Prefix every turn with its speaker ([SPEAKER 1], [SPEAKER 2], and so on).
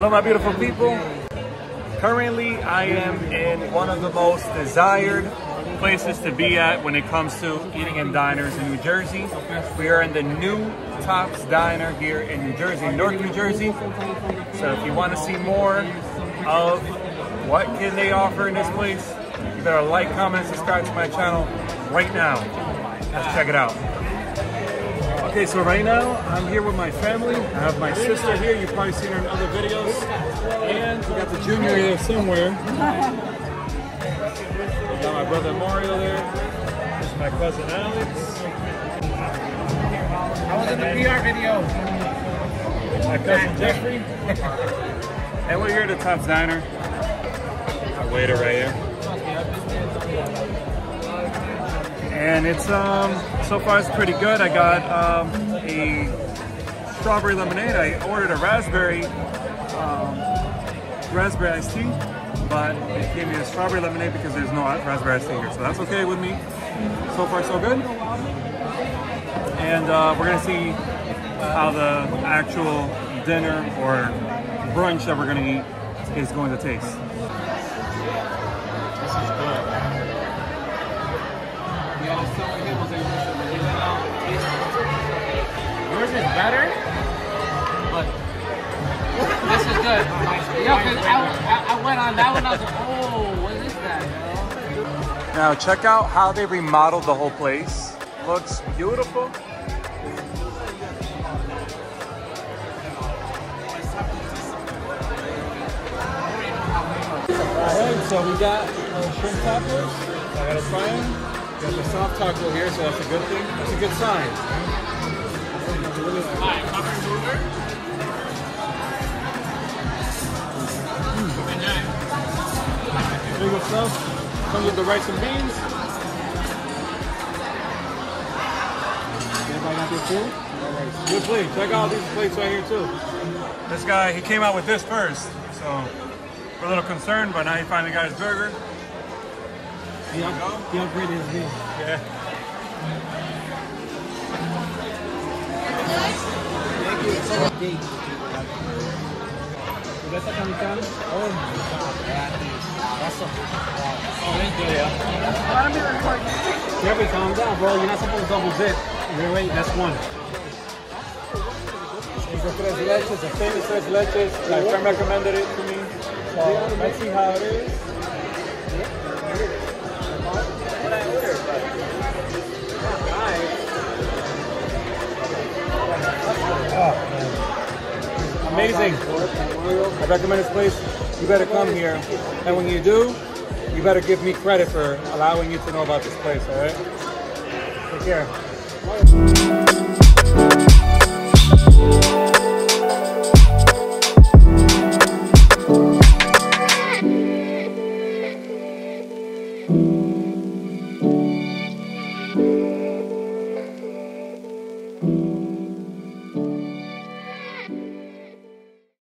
[SPEAKER 1] Hello, my beautiful people. Currently, I am in one of the most desired places to be at when it comes to eating in diners in New Jersey. We are in the new Tops Diner here in New Jersey, North New Jersey. So if you want to see more of what can they offer in this place, you better like, comment, subscribe to my channel right now. Let's check it out. Okay, so right now I'm here with my family. I have my sister here. You've probably seen her in other videos. And we got the junior here somewhere. We got my brother Mario there. This is my cousin Alex.
[SPEAKER 2] I was in the PR video.
[SPEAKER 1] My cousin Jeffrey. and we're here at the Tops Diner. Our waiter right here. And it's um so far it's pretty good. I got um, a strawberry lemonade. I ordered a raspberry um, raspberry iced tea, but it gave me a strawberry lemonade because there's no raspberry iced tea here, so that's okay with me. So far so good. And uh, we're gonna see how the actual dinner or brunch that we're gonna eat is going to taste.
[SPEAKER 2] On that one. I was like, oh, what is that? Yo?
[SPEAKER 1] Now check out how they remodeled the whole place. Looks beautiful. Alright, so we got uh, shrimp tacos. I gotta try them. Got the soft taco here, so that's a good thing. That's a good sign.
[SPEAKER 2] Hi, covered mover.
[SPEAKER 1] Stuff. Comes with the rice and beans. Everybody got their food? Alright, good plate. Check out these plates right here too. This guy, he came out with this first, so we're a little concerned, but now he finally got his burger.
[SPEAKER 2] He, up, he upgraded his meal.
[SPEAKER 1] Yeah.
[SPEAKER 2] ¿Esa camiseta? Oh, Jeffrey, calm down, bro. You're not supposed to double dip. You're right, that's one.
[SPEAKER 1] These are tres leches, the famous tres leches. My friend recommended it to me. So let's see how it is. Amazing. I recommend this place. You better come here. And when you do, you better give me credit for allowing you to know about this place, all right? Take care.